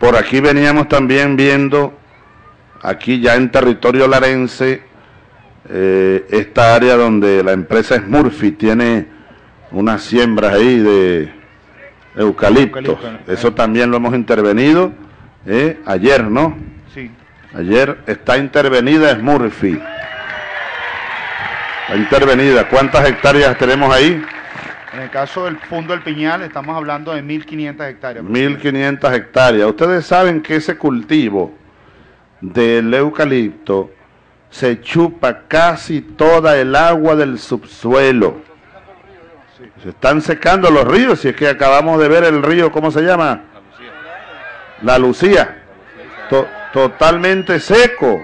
Por aquí veníamos también viendo, aquí ya en territorio larense, eh, esta área donde la empresa Smurfy tiene unas siembras ahí de eucalipto. Eucalipto, Eso eh. también lo hemos intervenido eh, ayer, ¿no? Sí. Ayer está intervenida Smurfy. Está intervenida. ¿Cuántas hectáreas tenemos ahí? En el caso del Fondo del Piñal estamos hablando de 1.500 hectáreas. 1.500 hectáreas. Ustedes saben que ese cultivo del eucalipto se chupa casi toda el agua del subsuelo. Se están secando los ríos, si es que acabamos de ver el río, ¿cómo se llama? La Lucía. To- totalmente seco.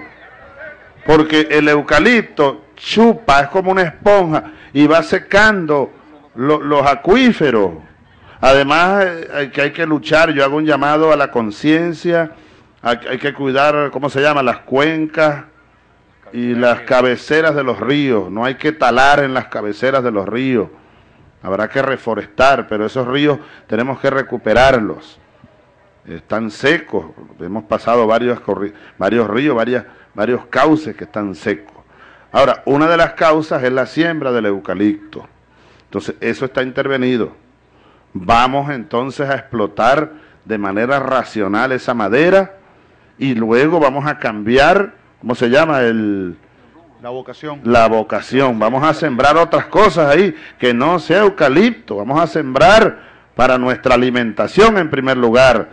Porque el eucalipto chupa, es como una esponja y va secando lo- los acuíferos. Además, eh, hay que hay que luchar, yo hago un llamado a la conciencia, hay, hay que cuidar, ¿cómo se llama? Las cuencas y las cabeceras de los ríos. No hay que talar en las cabeceras de los ríos. Habrá que reforestar, pero esos ríos tenemos que recuperarlos. Están secos. Hemos pasado varios, varios ríos, varias, varios cauces que están secos. Ahora, una de las causas es la siembra del eucalipto. Entonces, eso está intervenido. Vamos entonces a explotar de manera racional esa madera y luego vamos a cambiar, ¿cómo se llama? El, La vocación. la vocación. Vamos a sembrar otras cosas ahí, que no sea eucalipto. Vamos a sembrar para nuestra alimentación en primer lugar.